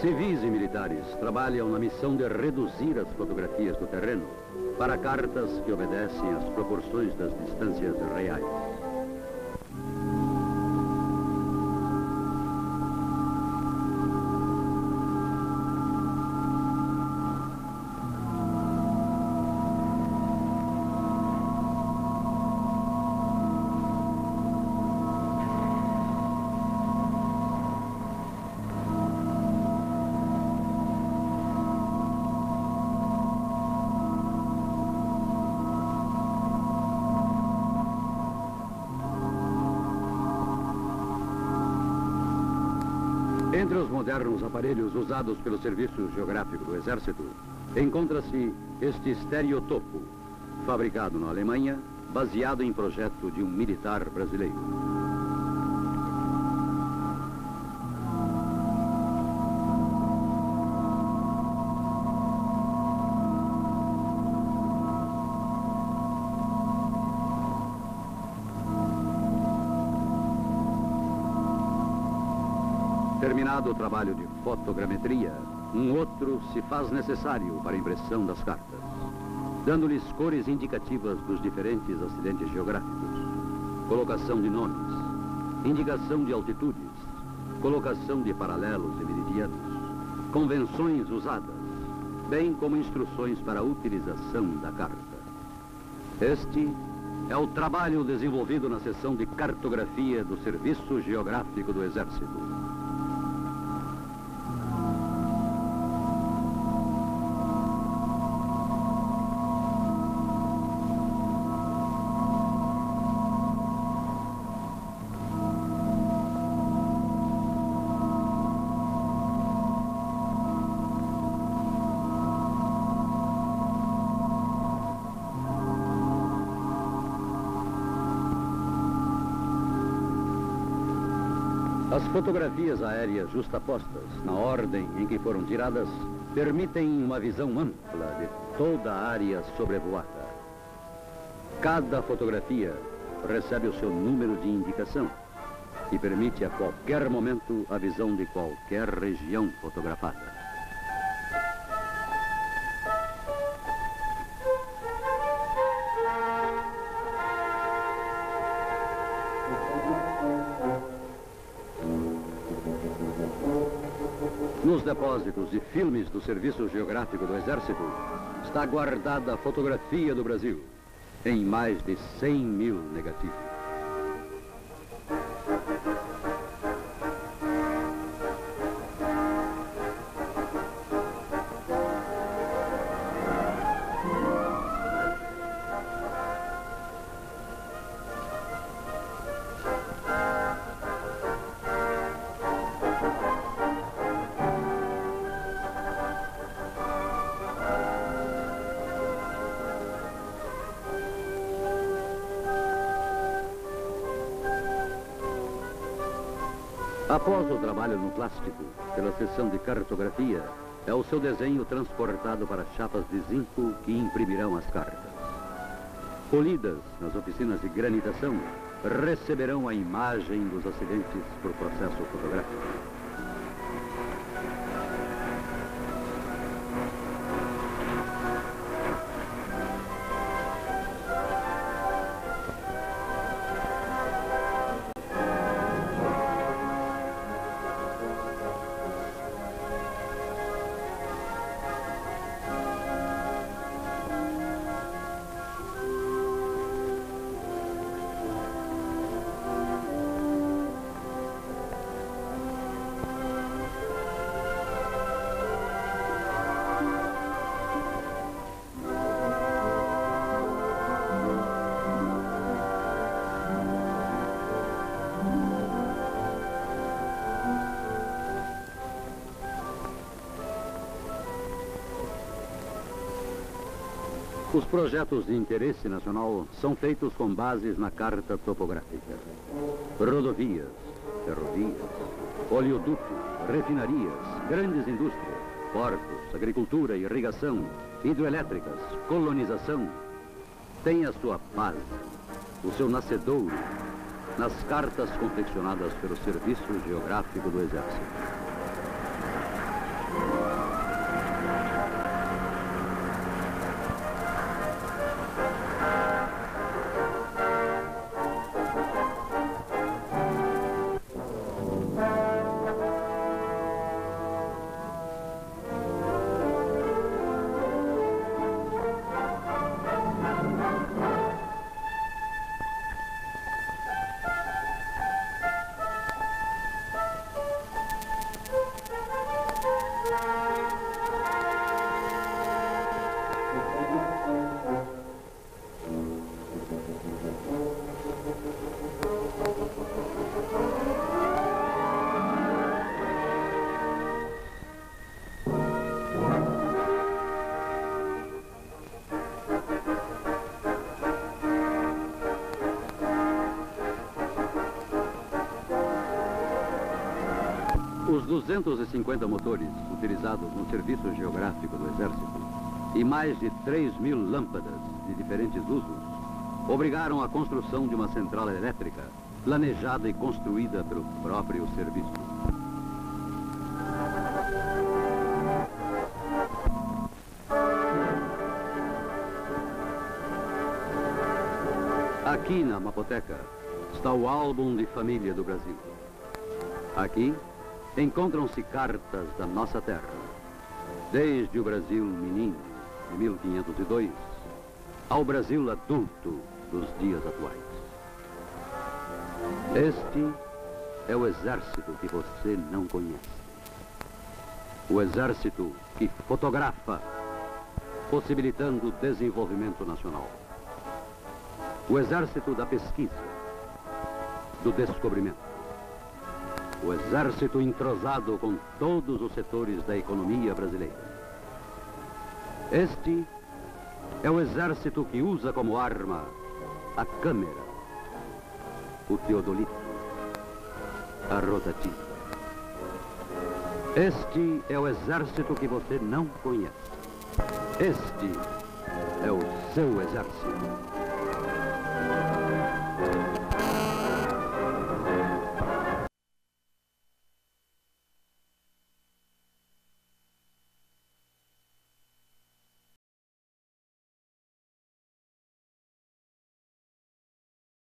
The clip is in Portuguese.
Civis e militares trabalham na missão de reduzir as fotografias do terreno para cartas que obedecem às proporções das distâncias reais. Entre os modernos aparelhos usados pelo Serviço Geográfico do Exército, encontra-se este estereotopo, fabricado na Alemanha, baseado em projeto de um militar brasileiro. Terminado o trabalho de fotogrametria, um outro se faz necessário para a impressão das cartas, dando-lhes cores indicativas dos diferentes acidentes geográficos, colocação de nomes, indicação de altitudes, colocação de paralelos e meridianos, convenções usadas, bem como instruções para a utilização da carta. Este é o trabalho desenvolvido na seção de cartografia do Serviço Geográfico do Exército. As fotografias aéreas justapostas, na ordem em que foram tiradas, permitem uma visão ampla de toda a área sobrevoada. Cada fotografia recebe o seu número de indicação e permite a qualquer momento a visão de qualquer região fotografada. Nos depósitos de filmes do Serviço Geográfico do Exército está guardada a fotografia do Brasil em mais de 100 mil negativos. Após o trabalho no plástico, pela seção de cartografia, é o seu desenho transportado para chapas de zinco que imprimirão as cartas. Polidas nas oficinas de granitação, receberão a imagem dos acidentes por processo fotográfico. Os projetos de interesse nacional são feitos com bases na carta topográfica. Rodovias, ferrovias, oleodutos, refinarias, grandes indústrias, portos, agricultura, irrigação, hidroelétricas, colonização, têm a sua base, o seu nascedouro, nas cartas confeccionadas pelo Serviço Geográfico do Exército. 250 motores utilizados no serviço geográfico do Exército e mais de 3 mil lâmpadas de diferentes usos obrigaram a construção de uma central elétrica planejada e construída pelo próprio serviço. Aqui na Mapoteca está o álbum de família do Brasil. Aqui encontram-se cartas da nossa terra, desde o Brasil menino, de 1502, ao Brasil adulto dos dias atuais. Este é o exército que você não conhece. O exército que fotografa, possibilitando o desenvolvimento nacional. O exército da pesquisa, do descobrimento. O exército entrosado com todos os setores da economia brasileira. Este é o exército que usa como arma a câmera, o teodolito, a rotativa. Este é o exército que você não conhece. Este é o seu exército.